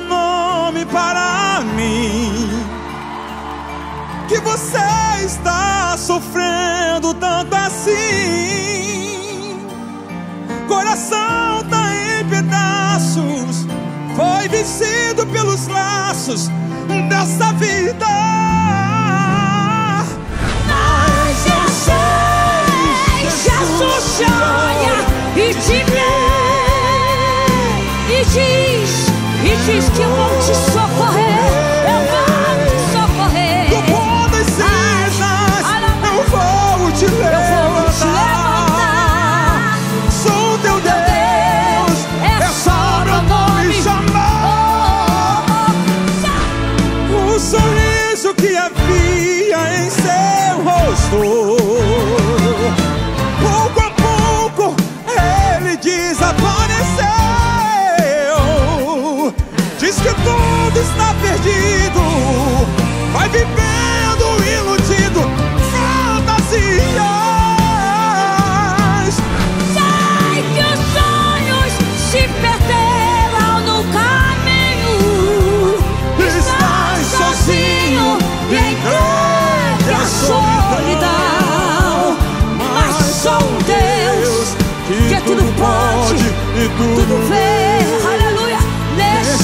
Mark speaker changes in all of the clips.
Speaker 1: nome para mim. Que você está sofrendo tanto assim. Coração tá em pedaços, foi vencido pelos laços dessa vida.
Speaker 2: Mas eu sei, Jesus olha e te que
Speaker 1: havia em seu rosto, pouco a pouco ele desapareceu. Diz que tudo está perdido, vai vivendo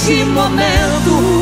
Speaker 2: e. Neste momento,